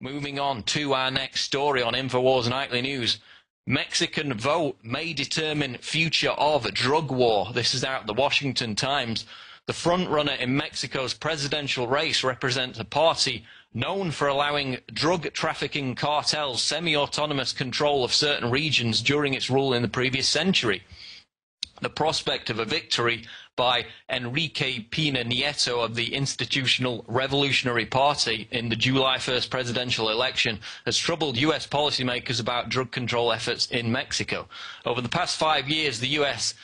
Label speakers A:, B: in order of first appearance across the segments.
A: Moving on to our next story on InfoWars Nightly News. Mexican vote may determine future of drug war. This is out the Washington Times. The frontrunner in Mexico's presidential race represents a party known for allowing drug trafficking cartels semi-autonomous control of certain regions during its rule in the previous century. The prospect of a victory by Enrique Pena Nieto of the Institutional Revolutionary Party in the July 1st presidential election has troubled U.S. policymakers about drug control efforts in Mexico. Over the past five years, the U.S.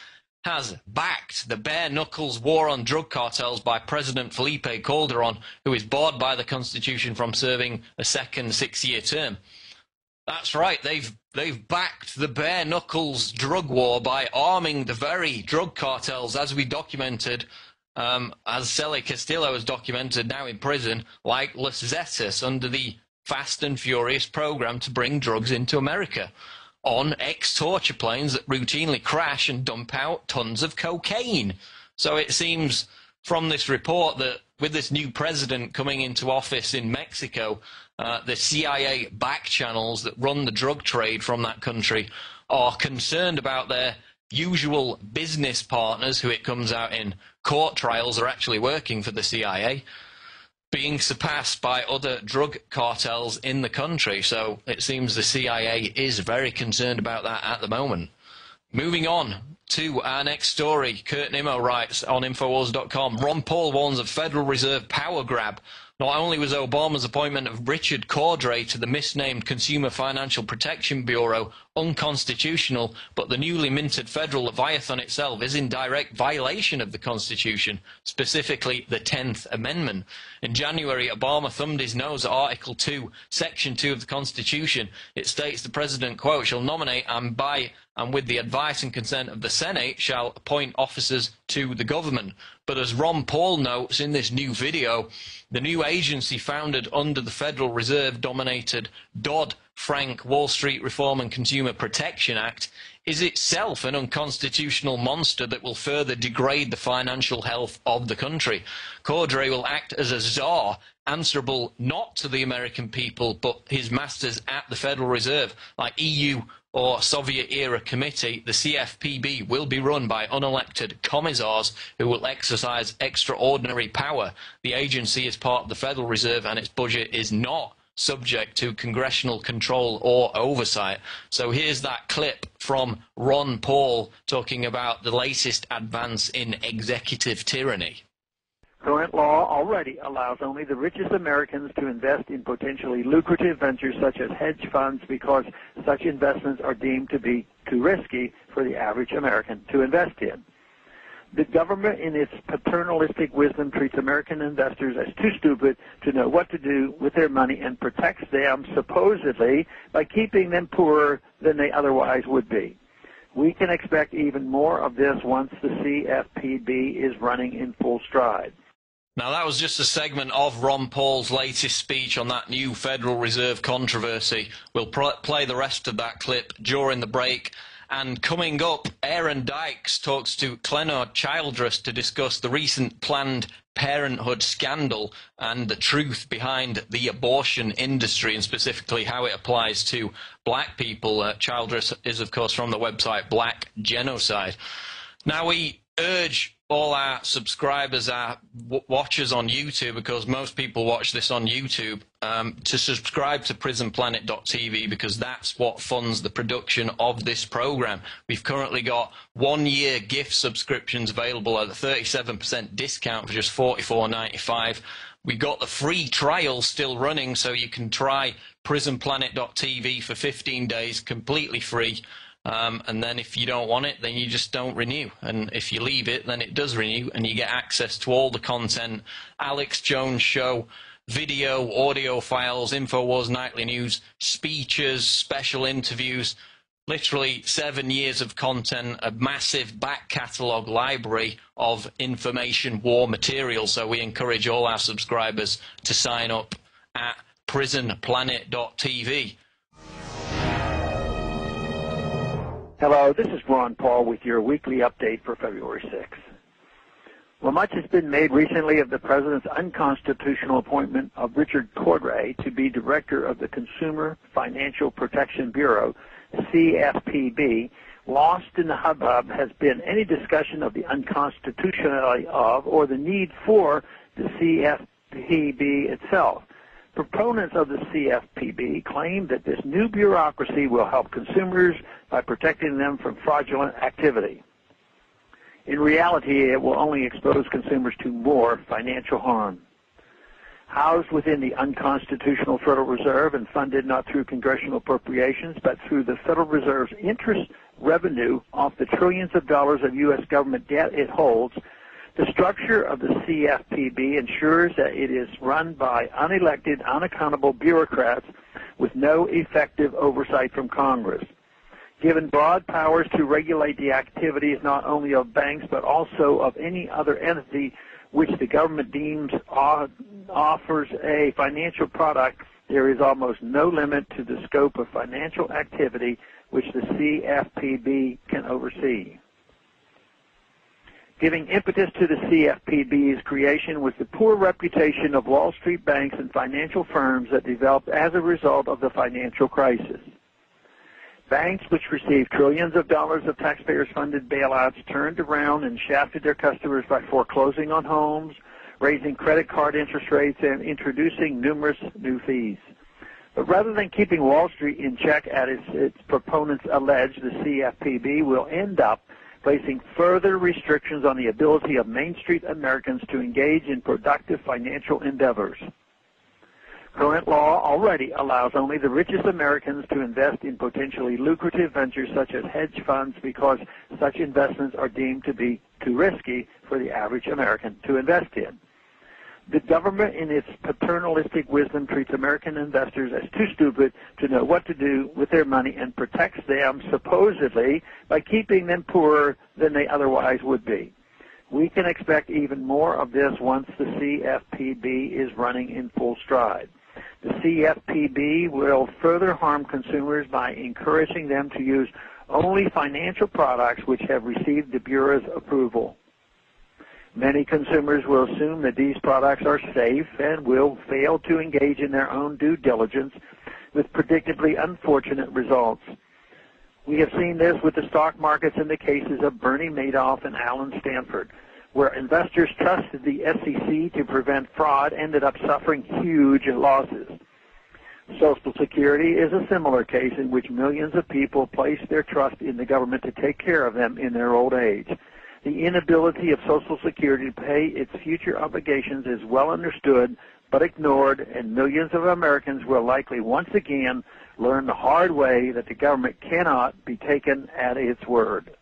A: has backed the bare knuckles war on drug cartels by President Felipe Calderon, who is barred by the Constitution from serving a second six year term. That's right. They've they've backed the bare knuckles drug war by arming the very drug cartels, as we documented, um, as Cele Castillo has documented now in prison, like Los Zetas under the Fast and Furious program to bring drugs into America on ex-torture planes that routinely crash and dump out tons of cocaine. So it seems from this report that with this new president coming into office in Mexico, uh, the CIA back channels that run the drug trade from that country are concerned about their usual business partners, who it comes out in court trials are actually working for the CIA, being surpassed by other drug cartels in the country. So it seems the CIA is very concerned about that at the moment. Moving on to our next story, Kurt Nimmo writes on Infowars.com Ron Paul warns of Federal Reserve power grab not only was Obama's appointment of Richard Cordray to the misnamed Consumer Financial Protection Bureau unconstitutional, but the newly minted federal Leviathan itself is in direct violation of the Constitution, specifically the 10th Amendment. In January, Obama thumbed his nose at Article 2, Section 2 of the Constitution. It states the President, quote, shall nominate and by and with the advice and consent of the Senate shall appoint officers to the government. But as Ron Paul notes in this new video, the new agency founded under the Federal Reserve dominated Dodd Frank Wall Street Reform and Consumer Protection Act is itself an unconstitutional monster that will further degrade the financial health of the country. Cordray will act as a czar, answerable not to the American people, but his masters at the Federal Reserve, like EU or Soviet-era committee, the CFPB will be run by unelected commissars who will exercise extraordinary power. The agency is part of the Federal Reserve and its budget is not subject to congressional control or oversight. So here's that clip from Ron Paul talking about the latest advance in executive tyranny.
B: Current law already allows only the richest Americans to invest in potentially lucrative ventures such as hedge funds because such investments are deemed to be too risky for the average American to invest in. The government, in its paternalistic wisdom, treats American investors as too stupid to know what to do with their money and protects them, supposedly, by keeping them poorer than they otherwise would be. We can expect even more of this once the CFPB is running in full stride.
A: Now, that was just a segment of Ron Paul's latest speech on that new Federal Reserve controversy. We'll play the rest of that clip during the break. And coming up, Aaron Dykes talks to Clenard Childress to discuss the recent Planned Parenthood scandal and the truth behind the abortion industry and specifically how it applies to black people. Uh, Childress is, of course, from the website Black Genocide. Now, we urge all our subscribers, our w- watchers on YouTube, because most people watch this on YouTube, um, to subscribe to prisonplanet.tv because that's what funds the production of this program. We've currently got one year gift subscriptions available at a 37% discount for just $44.95. We've got the free trial still running, so you can try prisonplanet.tv for 15 days completely free. Um, and then if you don't want it, then you just don't renew. And if you leave it, then it does renew, and you get access to all the content. Alex Jones Show, video, audio files, InfoWars Nightly News, speeches, special interviews. Literally seven years of content, a massive back catalogue library of information war material. So we encourage all our subscribers to sign up at prisonplanet.tv.
B: Hello, this is Ron Paul with your weekly update for February 6th. Well, much has been made recently of the President's unconstitutional appointment of Richard Cordray to be Director of the Consumer Financial Protection Bureau, CFPB. Lost in the hubbub has been any discussion of the unconstitutionality of or the need for the CFPB itself. Proponents of the CFPB claim that this new bureaucracy will help consumers by protecting them from fraudulent activity. In reality, it will only expose consumers to more financial harm. Housed within the unconstitutional Federal Reserve and funded not through congressional appropriations, but through the Federal Reserve's interest revenue off the trillions of dollars of U.S. government debt it holds, the structure of the CFPB ensures that it is run by unelected, unaccountable bureaucrats with no effective oversight from Congress given broad powers to regulate the activities not only of banks but also of any other entity which the government deems offers a financial product, there is almost no limit to the scope of financial activity which the CFPB can oversee. Giving impetus to the CFPB's creation was the poor reputation of Wall Street banks and financial firms that developed as a result of the financial crisis. Banks which received trillions of dollars of taxpayers funded bailouts turned around and shafted their customers by foreclosing on homes, raising credit card interest rates, and introducing numerous new fees. But rather than keeping Wall Street in check, as its, its proponents allege, the CFPB will end up placing further restrictions on the ability of Main Street Americans to engage in productive financial endeavors. Current law already allows only the richest Americans to invest in potentially lucrative ventures such as hedge funds because such investments are deemed to be too risky for the average American to invest in. The government, in its paternalistic wisdom, treats American investors as too stupid to know what to do with their money and protects them, supposedly, by keeping them poorer than they otherwise would be. We can expect even more of this once the CFPB is running in full stride. The CFPB will further harm consumers by encouraging them to use only financial products which have received the Bureau's approval. Many consumers will assume that these products are safe and will fail to engage in their own due diligence with predictably unfortunate results. We have seen this with the stock markets in the cases of Bernie Madoff and Allen Stanford where investors trusted the SEC to prevent fraud ended up suffering huge losses. Social Security is a similar case in which millions of people place their trust in the government to take care of them in their old age. The inability of Social Security to pay its future obligations is well understood but ignored, and millions of Americans will likely once again learn the hard way that the government cannot be taken at its word.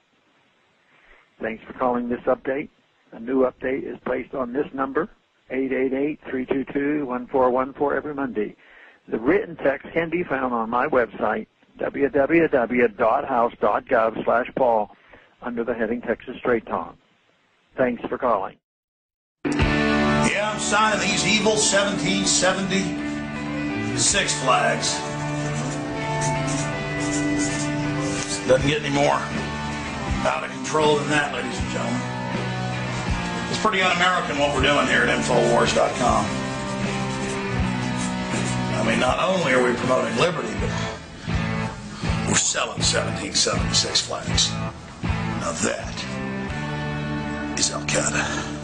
B: Thanks for calling this update. A new update is placed on this number, 888-322-1414 every Monday. The written text can be found on my website, www.house.gov slash Paul, under the heading Texas Straight Talk. Thanks for calling.
C: Yeah, I'm signing these evil 1776 flags. Doesn't get any more out of control than that, ladies and gentlemen. It's pretty un-American what we're doing here at Infowars.com. I mean, not only are we promoting liberty, but we're selling 1776 flags. That is Al Qaeda.